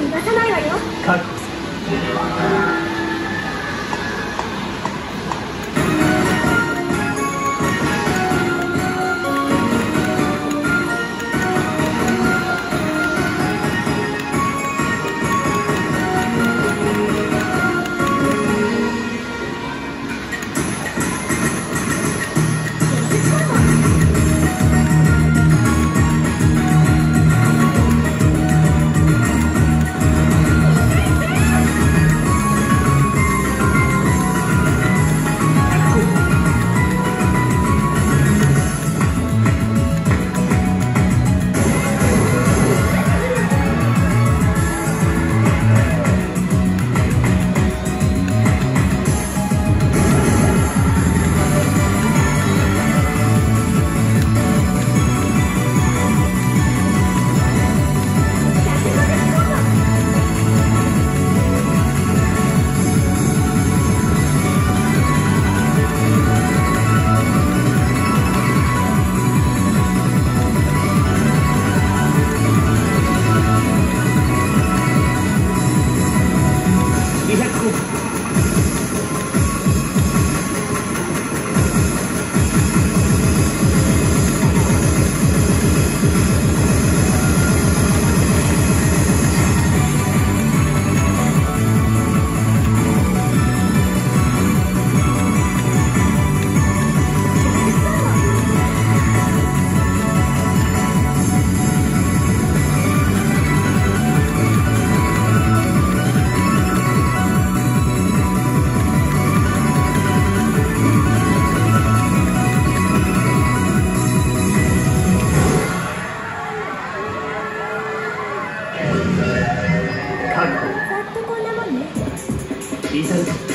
に逃がさないわよ。嗯。